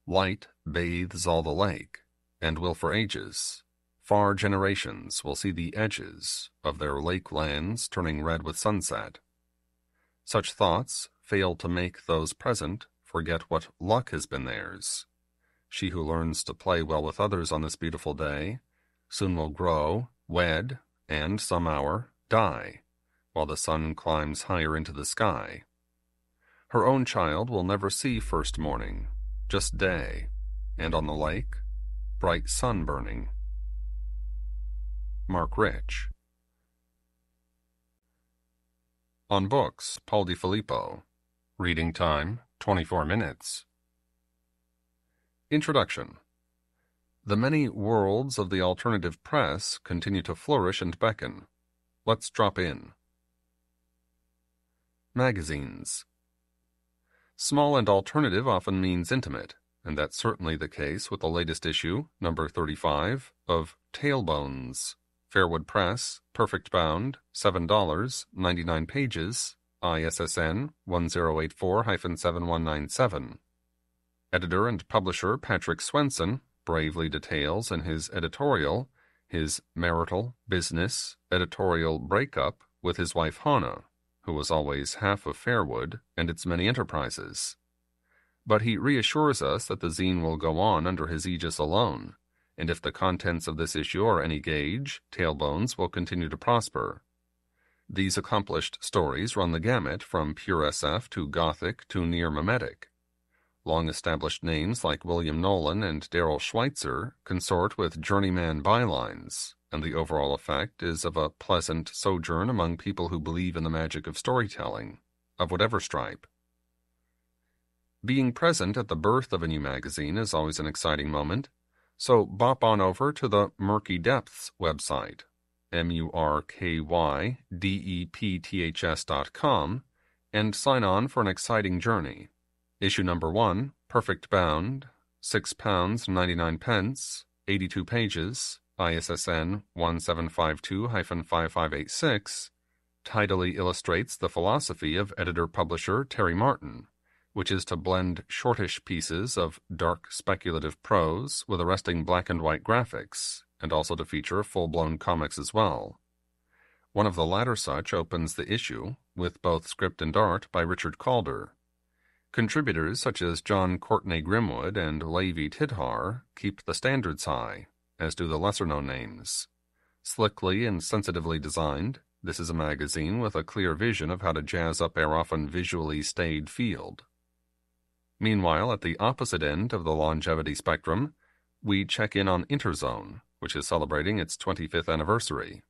S1: Light bathes all the lake, and will for ages. Far generations will see the edges of their lake lands turning red with sunset. Such thoughts fail to make those present forget what luck has been theirs. She who learns to play well with others on this beautiful day soon will grow, wed, and some hour die, while the sun climbs higher into the sky. Her own child will never see first morning, just day, and on the lake, bright sun burning. Mark Rich. On books, Paul Di Filippo. Reading time, 24 minutes. Introduction The many worlds of the alternative press continue to flourish and beckon. Let's drop in. Magazines Small and alternative often means intimate, and that's certainly the case with the latest issue, number 35, of Tailbones. Fairwood Press, Perfect Bound, $7, 99 pages, ISSN 1084-7197. Editor and publisher Patrick Swenson bravely details in his editorial his marital, business, editorial breakup with his wife Hannah, who was always half of Fairwood and its many enterprises. But he reassures us that the zine will go on under his aegis alone, and if the contents of this issue are any gauge, Tailbones will continue to prosper these accomplished stories run the gamut from pure SF to Gothic to near mimetic. Long established names like William Nolan and Darrell Schweitzer consort with journeyman bylines, and the overall effect is of a pleasant sojourn among people who believe in the magic of storytelling, of whatever stripe. Being present at the birth of a new magazine is always an exciting moment, so bop on over to the Murky Depths website M-U-R-K-Y-D-E-P-T-H-S dot com, and sign on for an exciting journey. Issue number 1, perfect bound, £6 99 pence, 82 pages, ISSN 1752-5586, tidily illustrates the philosophy of editor-publisher Terry Martin, which is to blend shortish pieces of dark speculative prose with arresting black and white graphics and also to feature full blown comics as well. One of the latter such opens the issue, with both script and art by Richard Calder. Contributors such as Jon Courtenay Grimwood and Lavie Tidhar keep the standards high, as do the lesser known names. Slickly and sensitively designed, this is a magazine with a clear vision of how to jazz up our often visually staid field. Meanwhile, at the opposite end of the longevity spectrum, we check in on Interzone, which is celebrating its 25th anniversary.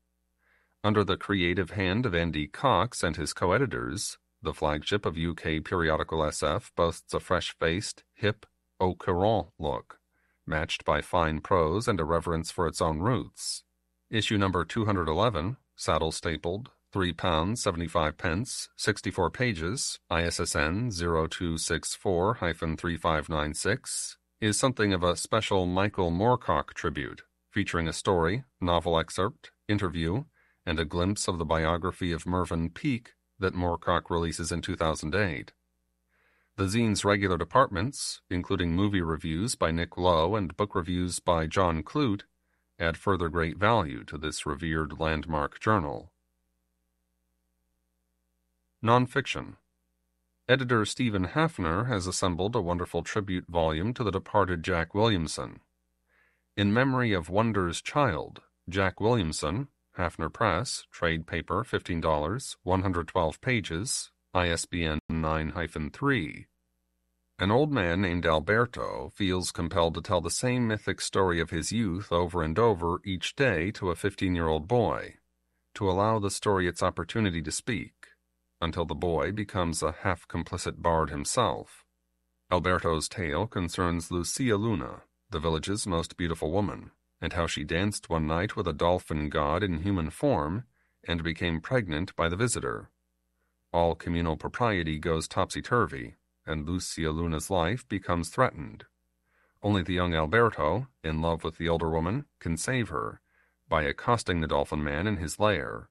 S1: Under the creative hand of Andy Cox and his co editors, the flagship of UK periodical SF boasts a fresh faced, hip, au courant look, matched by fine prose and a reverence for its own roots. Issue number 211, saddle stapled, three pounds seventy five pence, sixty four pages, ISSN 0264 3596, is something of a special Michael Moorcock tribute, featuring a story, novel excerpt, interview, and a glimpse of the biography of Mervyn Peake that Moorcock releases in 2008. The zine's regular departments, including movie reviews by Nick Lowe and book reviews by John Clute, add further great value to this revered landmark journal. Nonfiction editor Stephen Haffner has assembled a wonderful tribute volume to the departed Jack Williamson. In Memory of Wonder's Child, Jack Williamson, Haffner Press, trade paper, $15, 112 pages, ISBN 9 3. An old man named Alberto feels compelled to tell the same mythic story of his youth over and over each day to a 15 year old boy, to allow the story its opportunity to speak until the boy becomes a half complicit bard himself. Alberto's tale concerns Lucia Luna, the village's most beautiful woman, and how she danced one night with a dolphin god in human form and became pregnant by the visitor. All communal propriety goes topsy turvy, and Lucia Luna's life becomes threatened. Only the young Alberto, in love with the older woman, can save her by accosting the dolphin man in his lair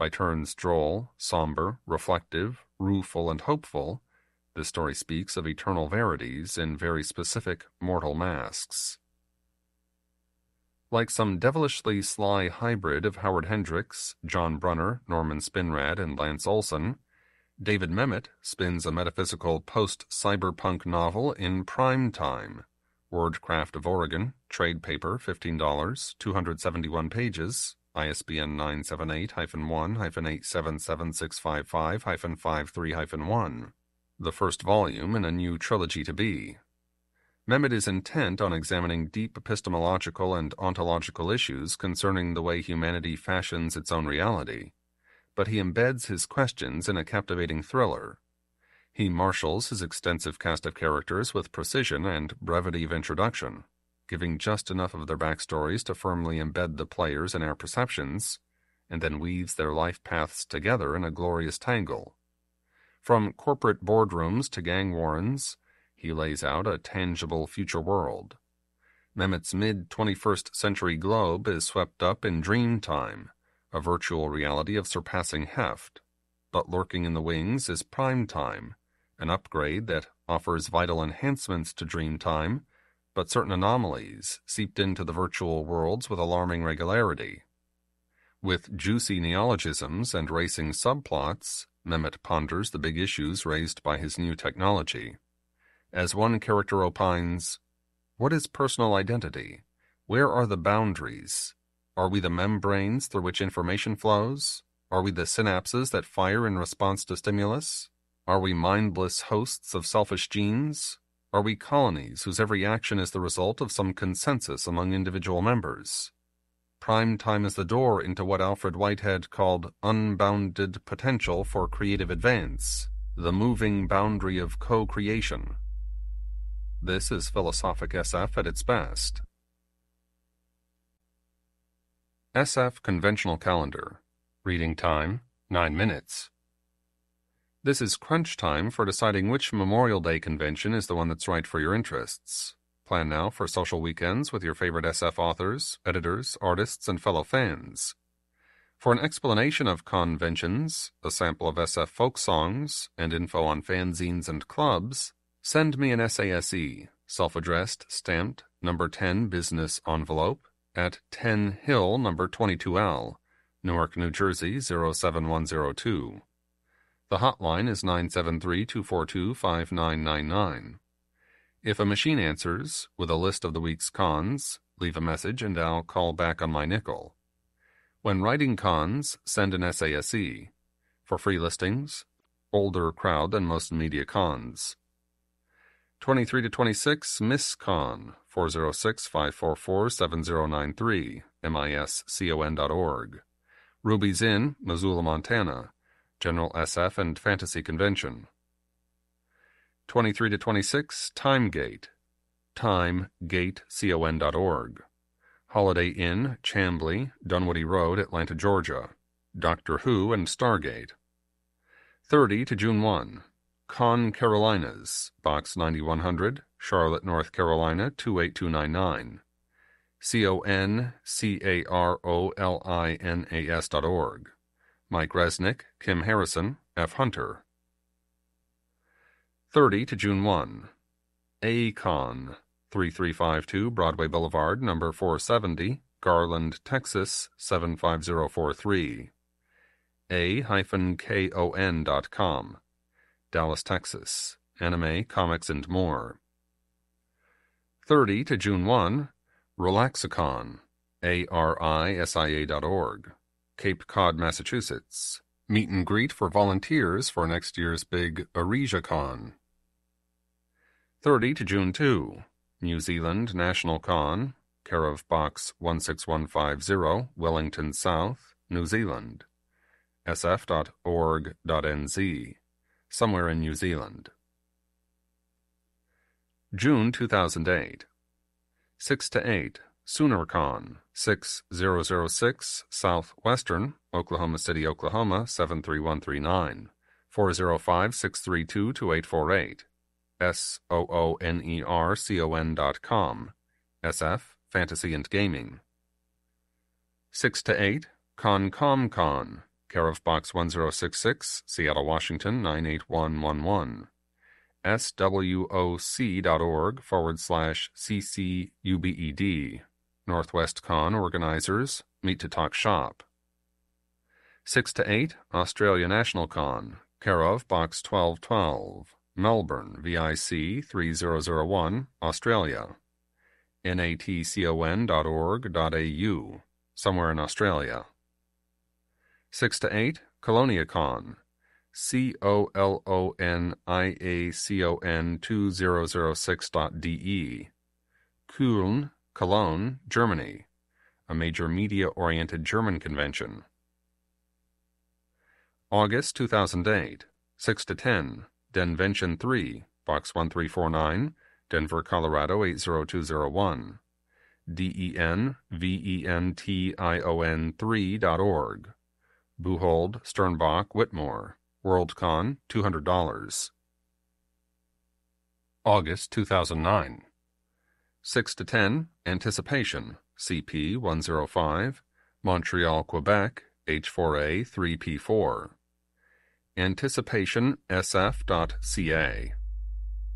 S1: by turns droll, somber, reflective, rueful, and hopeful, this story speaks of eternal verities in very specific mortal masks. Like some devilishly sly hybrid of Howard Hendrix, John Brunner, Norman Spinrad, and Lance Olsen, David Memmott spins a metaphysical post cyberpunk novel in prime time. Wordcraft of Oregon, trade paper, $15, 271 pages, ISBN 978-1-877655-53-1, the first volume in a new trilogy to be. Memmott is intent on examining deep epistemological and ontological issues concerning the way humanity fashions its own reality, but he embeds his questions in a captivating thriller. He marshals his extensive cast of characters with precision and brevity of introduction giving just enough of their backstories to firmly embed the players in our perceptions, and then weaves their life paths together in a glorious tangle. From corporate boardrooms to gang warrens, he lays out a tangible future world. Memmott's mid 21st century globe is swept up in dream time, a virtual reality of surpassing heft. But lurking in the wings is prime time, an upgrade that offers vital enhancements to dream time but certain anomalies seeped into the virtual worlds with alarming regularity. With juicy neologisms and racing subplots, Memmott ponders the big issues raised by his new technology. As one character opines, What is personal identity? Where are the boundaries? Are we the membranes through which information flows? Are we the synapses that fire in response to stimulus? Are we mindless hosts of selfish genes? Are we colonies whose every action is the result of some consensus among individual members? Prime time is the door into what Alfred Whitehead called unbounded potential for creative advance, the moving boundary of co creation. This is philosophic SF at its best. SF Conventional Calendar Reading Time 9 minutes. This is crunch time for deciding which Memorial Day convention is the one that's right for your interests. Plan now for social weekends with your favorite SF authors, editors, artists, and fellow fans. For an explanation of conventions, a sample of SF folk songs, and info on fanzines and clubs, send me an SASE, self addressed, stamped, number 10 business envelope at 10 Hill, number 22L, Newark, New Jersey 07102. The hotline is 973 242 5999. If a machine answers, with a list of the week's cons, leave a message and I'll call back on my nickel. When writing cons, send an SASE. For free listings, older crowd than most media cons. 23 to 26, MisCon, 406 544 7093, miscon.org. Ruby's Inn, Missoula, Montana, General SF and Fantasy Convention. 23 to 26, Time Gate, timegate.con.org. Holiday Inn, Chamblee, Dunwoody Road, Atlanta, Georgia. Doctor Who and Stargate. 30 to June 1, Con Carolinas, Box 9100, Charlotte, North Carolina 28299. C O N C A R O L I N A S dot org. Mike Resnick, Kim Harrison, F. Hunter. 30 to June 1. A. Con, 3352 Broadway Boulevard, number 470, Garland, Texas 75043. A-KON.com. Dallas, Texas. Anime, comics, and more. 30 to June 1. Relaxacon. A. R. I. S. I. A. Dot Org. Cape Cod, Massachusetts. Meet and greet for volunteers for next year's big ArisiaCon. 30 to June 2, New Zealand National Con, care of Box 16150, Wellington South, New Zealand. sf.org.nz, somewhere in New Zealand. June 2008. 6 to 8, SoonerCon, 6006 Southwestern, Oklahoma City, Oklahoma 73139, 405 632 2848, SOONERCON.com, SF, Fantasy and Gaming. 6 to 8, ConComCon, Con, care of Box 1066, Seattle, Washington 98111. SWOC.org forward slash CCUBED Northwest Con organizers meet to talk shop. 6 to 8, Australia National Con, care of Box 1212, Melbourne, VIC 3001, Australia. natcon.org.au, somewhere in Australia. 6 to 8, ColoniaCon, C O L O N I A C O N 2006.de, Köln. Cologne, Germany, a major media oriented German convention. August 2008, 6 to 10, Denvention 3, Box 1349, Denver, Colorado 80201, denvention3.org, Bujold, Sternbach, Whitmore, WorldCon, $200. August 2009. 6 to 10, Anticipation, CP 105, Montreal, Quebec, H4A 3P4. Anticipation SF.ca.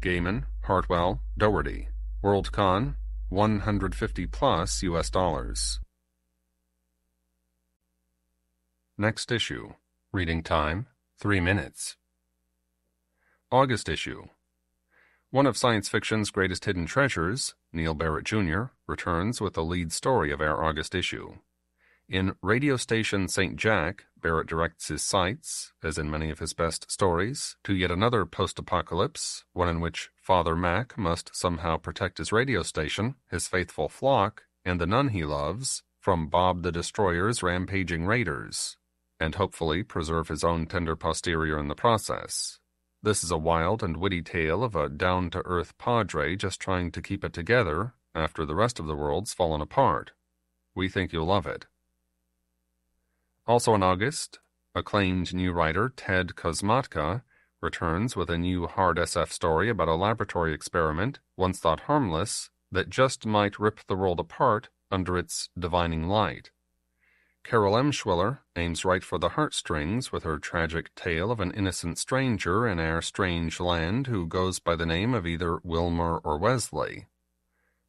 S1: Gaiman, Hartwell, Doherty. WorldCon, 150 plus US dollars. Next issue. Reading time, 3 minutes. August issue. One of science fiction's greatest hidden treasures, Neal Barrett Jr. returns with the lead story of our August issue. In Radio Station St. Jack, Barrett directs his sights, as in many of his best stories, to yet another post apocalypse, one in which Father Mac must somehow protect his radio station, his faithful flock, and the nun he loves from Bob the Destroyer's rampaging raiders, and hopefully preserve his own tender posterior in the process. This is a wild and witty tale of a down to earth padre just trying to keep it together after the rest of the world's fallen apart. We think you'll love it. Also in August, acclaimed new writer Ted Kosmatka returns with a new hard SF story about a laboratory experiment, once thought harmless, that just might rip the world apart under its divining light. Carol Emshwiller aims right for the heartstrings with her tragic tale of an innocent stranger in our strange land who goes by the name of either Wilmer or Wesley.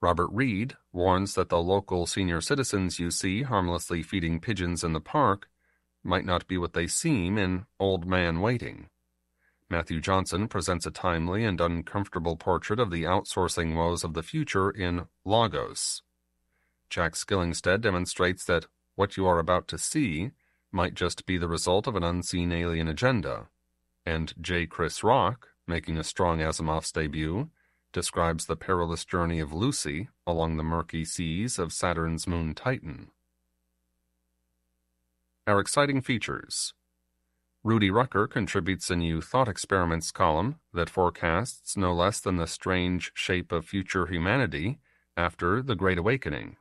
S1: Robert Reed warns that the local senior citizens you see harmlessly feeding pigeons in the park might not be what they seem in Old Man Waiting. Matthew Johnson presents a timely and uncomfortable portrait of the outsourcing woes of the future in Lagos. Jack Skillingstead demonstrates that what you are about to see might just be the result of an unseen alien agenda. And J. Chris Rock, making a strong Asimov's debut, describes the perilous journey of Lucy along the murky seas of Saturn's moon Titan. Our exciting features Rudy Rucker contributes a new thought experiments column that forecasts no less than the strange shape of future humanity after the Great Awakening.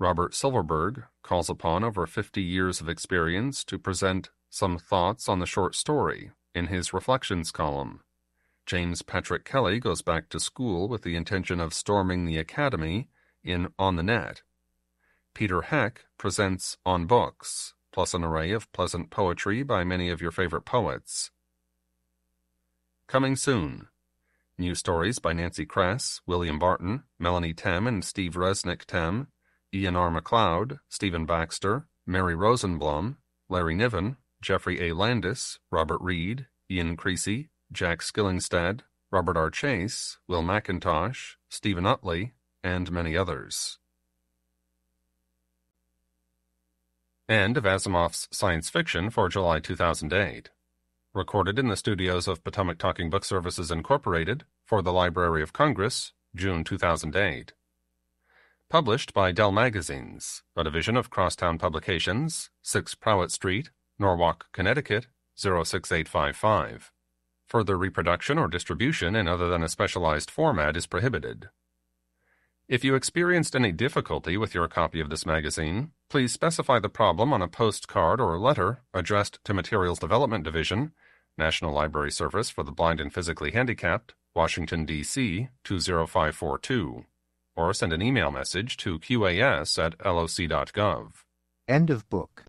S1: Robert Silverberg calls upon over 50 years of experience to present some thoughts on the short story in his Reflections column. James Patrick Kelly goes back to school with the intention of storming the academy in On the Net. Peter Heck presents On Books, plus an array of pleasant poetry by many of your favorite poets. Coming soon. New stories by Nancy Kress, William Barton, Melanie Tem, and Steve Rasnic Tem Ian R. McLeod, Stephen Baxter, Mary Rosenblum, Larry Niven, Geoffrey A. Landis, Robert Reed, Ian Creasy, Jack Skillingstad, Robert R. Chase, Will McIntosh, Steven Utley, and many others. End of Asimov's Science Fiction for July 2008. Recorded in the studios of Potomac Talking Book Services Incorporated for the Library of Congress, June 2008. Published by Dell Magazines, a division of Crosstown Publications, 6 Prowitt Street, Norwalk, Connecticut, 06855. Further reproduction or distribution in other than a specialized format is prohibited. If you experienced any difficulty with your copy of this magazine, please specify the problem on a postcard or letter addressed to Materials Development Division, National Library Service for the Blind and Physically Handicapped, Washington, D.C. 20542 or send an email message to qas at loc.gov. End of book.